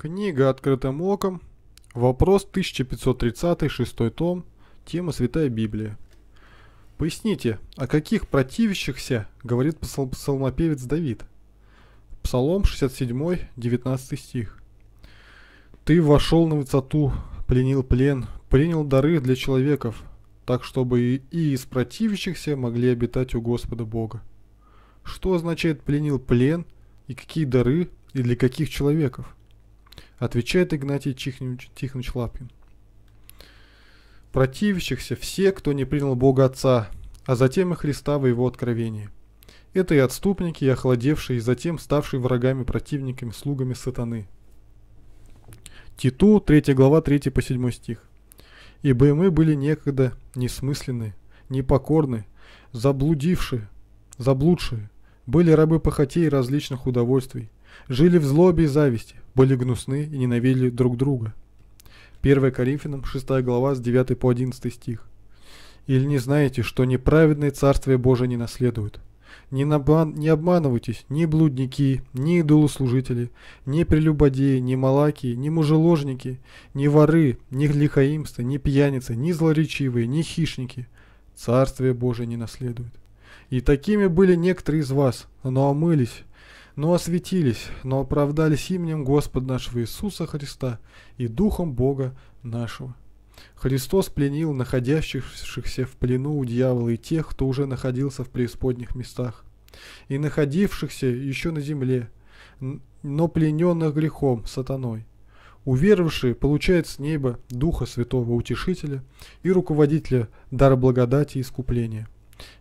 Книга «Открытым оком». Вопрос 1530, шестой том. Тема «Святая Библия». Поясните, о каких противящихся говорит псал- псалмопевец Давид? Псалом 67, 19 стих. «Ты вошел на высоту, пленил плен, принял дары для человеков, так чтобы и, и из противящихся могли обитать у Господа Бога». Что означает «пленил плен» и какие дары и для каких человеков? Отвечает Игнатий Тихонович, Тихонович Лапин. Противящихся все, кто не принял Бога Отца, а затем и Христа в Его откровении. Это и отступники, и охладевшие, и затем ставшие врагами, противниками, слугами сатаны. Титу, 3 глава, 3 по 7 стих. «Ибо и мы были некогда несмысленны, непокорны, заблудившие, заблудшие, были рабы похотей различных удовольствий, жили в злобе и зависти, были гнусны и ненавидели друг друга. 1 Коринфянам 6 глава с 9 по 11 стих. Или не знаете, что неправедные Царствие Божие не наследуют? Не, набан, не обманывайтесь, ни блудники, ни идолослужители, ни прелюбодеи, ни малаки, ни мужеложники, ни воры, ни лихаимцы, ни пьяницы, ни злоречивые, ни хищники. Царствие Божие не наследует. И такими были некоторые из вас, но омылись, но осветились, но оправдались именем Господа нашего Иисуса Христа и Духом Бога нашего. Христос пленил находящихся в плену у дьявола и тех, кто уже находился в преисподних местах, и находившихся еще на земле, но плененных грехом, сатаной. Уверовавшие получают с неба Духа Святого Утешителя и руководителя дара благодати и искупления.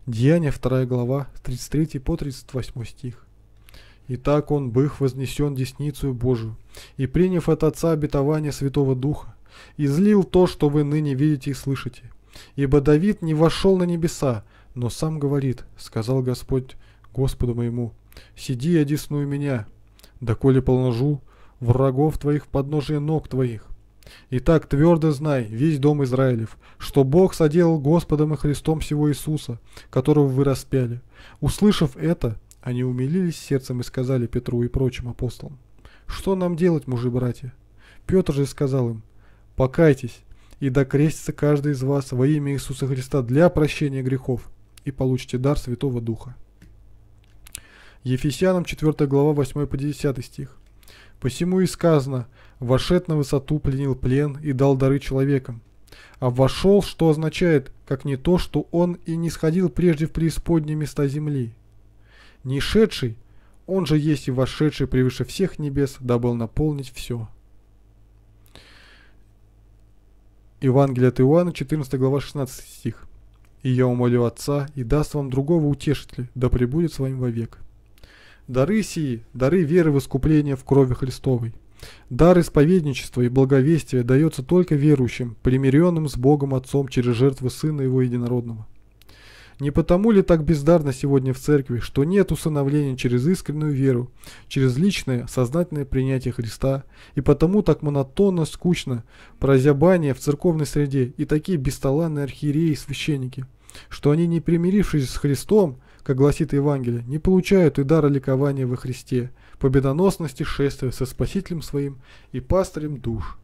Деяние 2 глава 33 по 38 стих. Итак, он бых вознесен десницу Божию, и приняв от Отца обетование Святого Духа, излил то, что вы ныне видите и слышите. Ибо Давид не вошел на небеса, но сам говорит, сказал Господь Господу моему, сиди и одесную меня, доколе полножу врагов твоих подножие ног твоих. Итак, твердо знай, весь дом Израилев, что Бог соделал Господом и Христом всего Иисуса, которого вы распяли. Услышав это, они умилились сердцем и сказали Петру и прочим апостолам, «Что нам делать, мужи-братья?» Петр же сказал им, «Покайтесь, и докрестится каждый из вас во имя Иисуса Христа для прощения грехов, и получите дар Святого Духа». Ефесянам 4 глава 8 по 10 стих. «Посему и сказано, вошед на высоту, пленил плен и дал дары человекам. А вошел, что означает, как не то, что он и не сходил прежде в преисподние места земли, не шедший, он же есть и вошедший превыше всех небес, дабы наполнить все. Евангелие от Иоанна, 14 глава, 16 стих. «И я умолю Отца, и даст вам другого утешителя, да пребудет с вами вовек». Дары сии, дары веры в искупление в крови Христовой. Дар исповедничества и благовестия дается только верующим, примиренным с Богом Отцом через жертву Сына Его Единородного. Не потому ли так бездарно сегодня в церкви, что нет усыновления через искреннюю веру, через личное, сознательное принятие Христа, и потому так монотонно, скучно прозябание в церковной среде и такие бесталанные архиереи и священники, что они, не примирившись с Христом, как гласит Евангелие, не получают и дара ликования во Христе, победоносности шествия со Спасителем своим и пастырем душ.